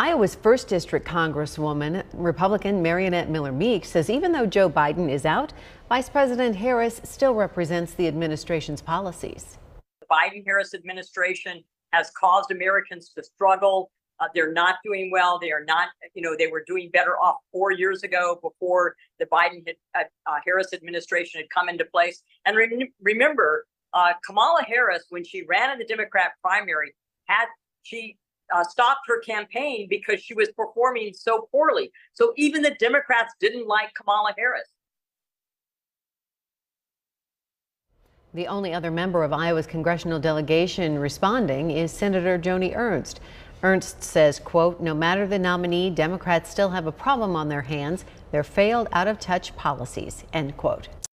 Iowa's 1st District Congresswoman, Republican Mariannette Miller Meeks, says even though Joe Biden is out, Vice President Harris still represents the administration's policies. The Biden Harris administration has caused Americans to struggle. Uh, they're not doing well. They are not, you know, they were doing better off four years ago before the Biden uh, uh, Harris administration had come into place. And re- remember, uh, Kamala Harris, when she ran in the Democrat primary, had she uh, stopped her campaign because she was performing so poorly. So even the Democrats didn't like Kamala Harris. The only other member of Iowa's congressional delegation responding is Senator Joni Ernst. Ernst says, quote, no matter the nominee, Democrats still have a problem on their hands. Their failed out of touch policies, end quote.